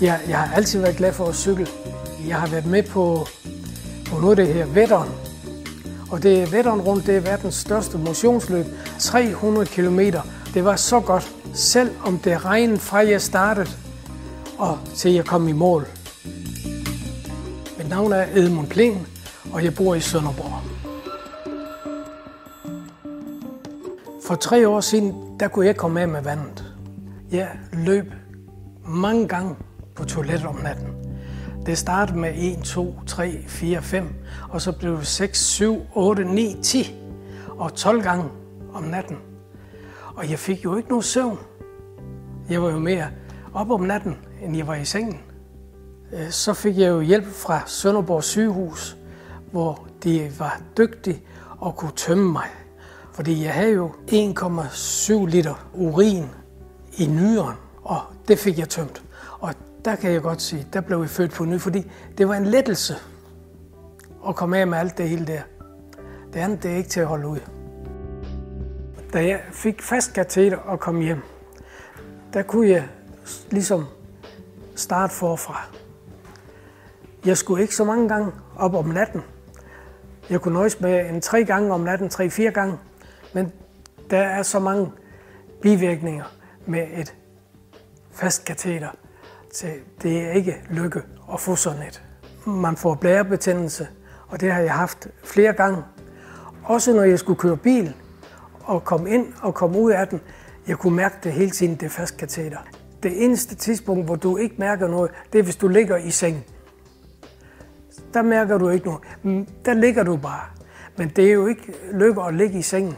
Jeg, jeg har altid været glad for at cykle. Jeg har været med på, på noget, der her Vetteren. Og det er Vetteren rundt, det er verdens største motionsløb. 300 km. Det var så godt, selv om det regnede fra jeg startede og til jeg kom i mål. Mit navn er Edmund Kling, og jeg bor i Sønderborg. For tre år siden, der kunne jeg komme af med vandet. Jeg løb mange gange på toilettet om natten. Det startede med 1, 2, 3, 4, 5, og så blev det 6, 7, 8, 9, 10 og 12 gange om natten. Og jeg fik jo ikke nogen søvn. Jeg var jo mere op om natten, end jeg var i sengen. Øh, så fik jeg jo hjælp fra Sønderborg sygehus, hvor de var dygtige og kunne tømme mig. Fordi jeg havde jo 1,7 liter urin i nyren, og det fik jeg tømt. Der kan jeg godt sige, der blev jeg født på ny, fordi det var en lettelse at komme af med alt det hele der. Det andet det er ikke til at holde ud. Da jeg fik fast kateter og kom hjem, der kunne jeg ligesom starte forfra. Jeg skulle ikke så mange gange op om natten. Jeg kunne nøjes med en tre gange om natten, tre-fire gange. Men der er så mange bivirkninger med et fast kateter til, det er ikke lykke at få sådan et. Man får blærebetændelse, og det har jeg haft flere gange. Også når jeg skulle køre bil og komme ind og komme ud af den, jeg kunne mærke det hele tiden, det fast kateter. Det eneste tidspunkt, hvor du ikke mærker noget, det er, hvis du ligger i seng. Der mærker du ikke noget. Mm, der ligger du bare. Men det er jo ikke lykke at ligge i sengen.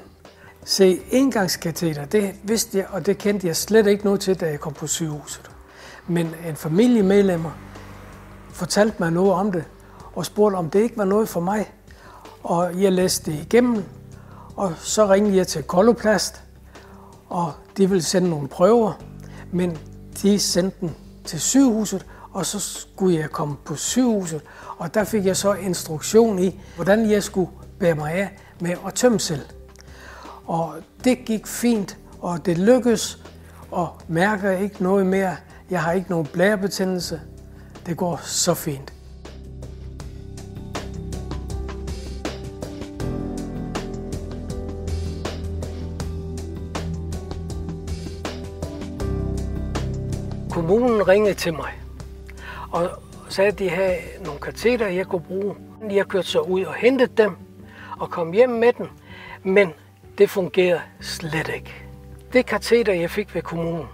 Se, engangskateter, det vidste jeg, og det kendte jeg slet ikke noget til, da jeg kom på sygehuset. Men en familiemedlemmer fortalte mig noget om det, og spurgte, om det ikke var noget for mig. Og jeg læste det igennem, og så ringede jeg til Koloplast, og de ville sende nogle prøver, men de sendte den til sygehuset, og så skulle jeg komme på sygehuset, og der fik jeg så instruktion i, hvordan jeg skulle bære mig af med at tømme selv. Og det gik fint, og det lykkedes, og mærker ikke noget mere. Jeg har ikke nogen blærebetændelse. Det går så fint. Kommunen ringede til mig og sagde, at de havde nogle kateter, jeg kunne bruge. Jeg kørte så ud og hentede dem og kom hjem med dem, men det fungerede slet ikke. Det kateter, jeg fik ved kommunen,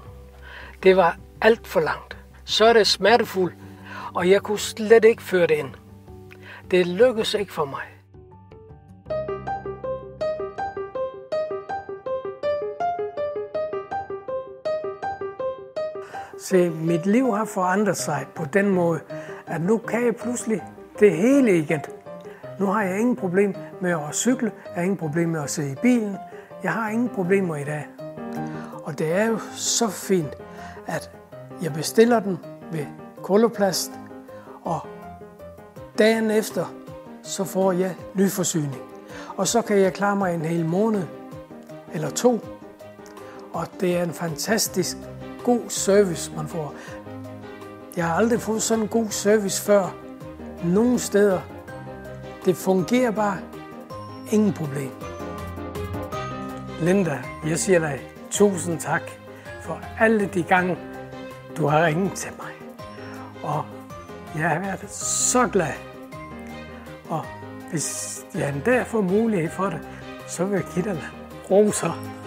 det var alt for langt. Så er det smertefuldt, og jeg kunne slet ikke føre det ind. Det lykkedes ikke for mig. Se, mit liv har forandret sig på den måde, at nu kan jeg pludselig det hele igen. Nu har jeg ingen problem med at cykle, jeg har ingen problem med at sidde i bilen, jeg har ingen problemer i dag. Og det er jo så fint, at jeg bestiller den ved Koloplast, og dagen efter, så får jeg nyforsyning. Og så kan jeg klare mig en hel måned eller to. Og det er en fantastisk god service, man får. Jeg har aldrig fået sådan en god service før. Nogle steder. Det fungerer bare. Ingen problem. Linda, jeg siger dig tusind tak for alle de gange, du har ringet til mig. Og jeg har været så glad. Og hvis jeg en får mulighed for det, så vil jeg give dig roser.